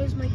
Here's my